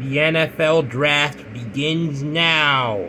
The NFL Draft begins now.